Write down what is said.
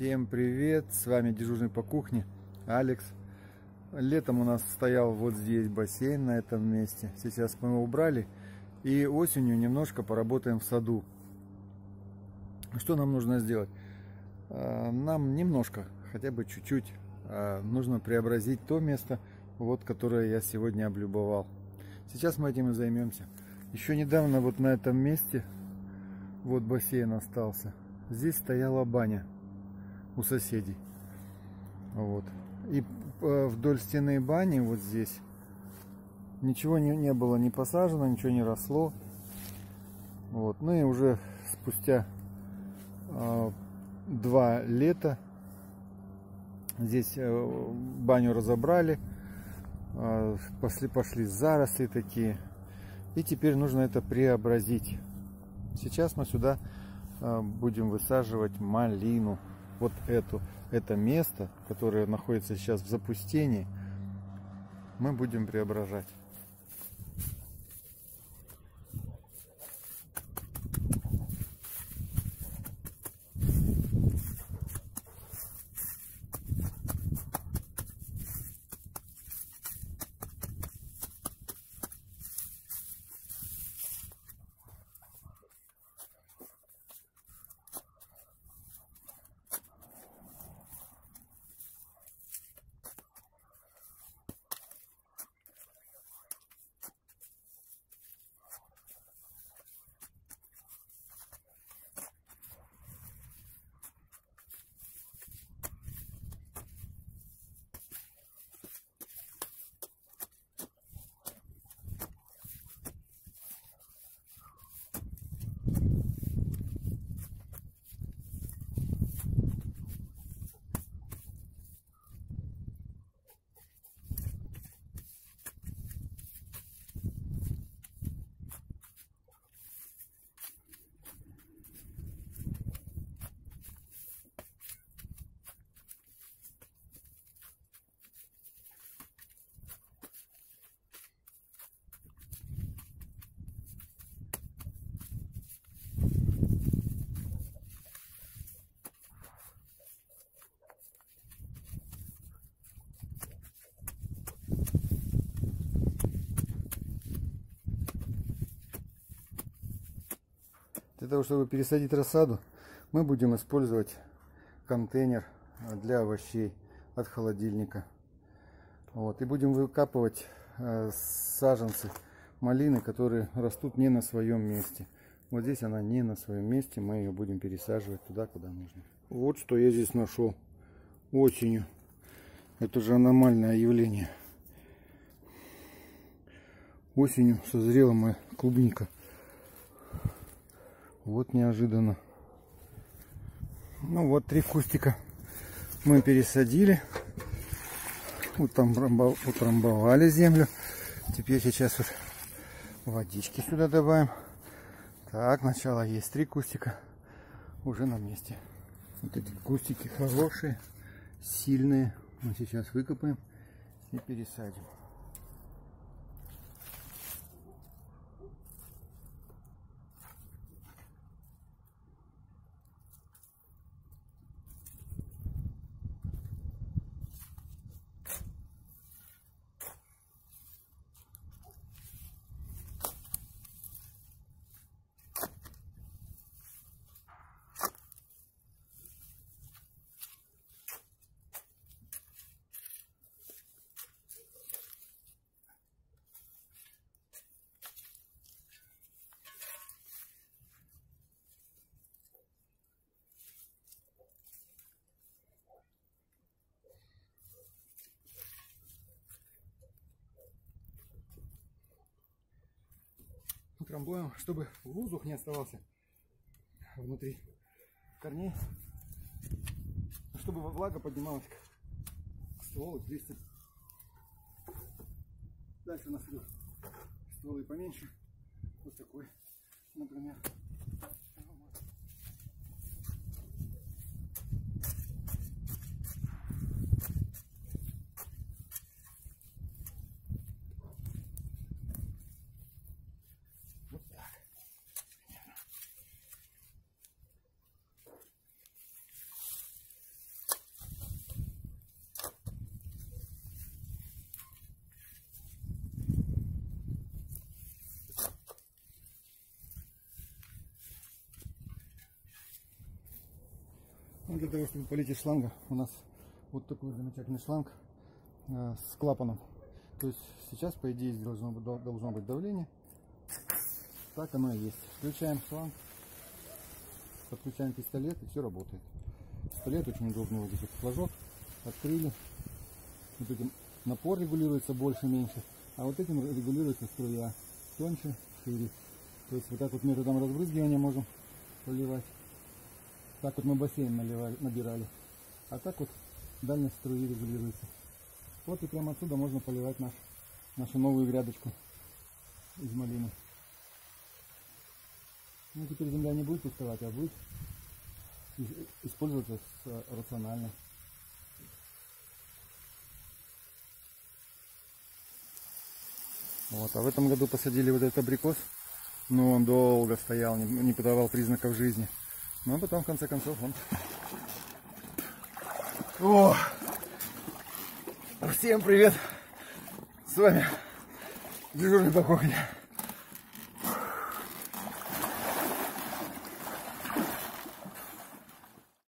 Всем привет! С вами дежурный по кухне Алекс. Летом у нас стоял вот здесь бассейн на этом месте. Сейчас мы его убрали. И осенью немножко поработаем в саду. Что нам нужно сделать? А, нам немножко, хотя бы чуть-чуть, а, нужно преобразить то место, вот, которое я сегодня облюбовал. Сейчас мы этим и займемся. Еще недавно вот на этом месте, вот бассейн остался. Здесь стояла баня у соседей. Вот. И э, вдоль стены бани вот здесь ничего не, не было не посажено, ничего не росло. Вот. Ну и уже спустя э, два лета здесь э, баню разобрали, э, пошли, пошли заросли такие. И теперь нужно это преобразить. Сейчас мы сюда э, будем высаживать малину вот эту, это место, которое находится сейчас в запустении, мы будем преображать. Того, чтобы пересадить рассаду, мы будем использовать контейнер для овощей от холодильника. Вот, и будем выкапывать э, саженцы малины, которые растут не на своем месте. Вот здесь она не на своем месте, мы ее будем пересаживать туда, куда нужно. Вот что я здесь нашел осенью. Это же аномальное явление. Осенью созрела моя клубника. Вот неожиданно. Ну вот три кустика мы пересадили. Утрамбовали землю. Теперь сейчас вот водички сюда добавим. Так, начало есть три кустика. Уже на месте. Вот эти кустики хорошие, сильные. Мы сейчас выкопаем и пересадим. Утрамбуем, чтобы воздух не оставался внутри корней, чтобы влага поднималась к стволу, к листьям. Дальше у нас идут стволы поменьше, вот такой, например. Для того, чтобы полить из шланга, у нас вот такой замечательный шланг э, с клапаном. То есть сейчас, по идее, должно быть, должно быть давление. Так оно и есть. Включаем шланг, подключаем пистолет и все работает. Пистолет очень удобный, вот вот флажок, открыли. Вот этим напор регулируется больше-меньше, а вот этим регулируется струя тоньше, шире. То есть вот так вот методом разбрызгивания можем поливать. Так вот мы бассейн наливали, набирали. А так вот дальность струи регулируется. Вот и прямо отсюда можно поливать наш, нашу новую грядочку из малины. Ну, теперь земля не будет пустовать, а будет использоваться рационально. Вот, а в этом году посадили вот этот абрикос, но он долго стоял, не, не подавал признаков жизни. Но потом, в конце концов, он... О! Всем привет! С вами дежурный по кухне.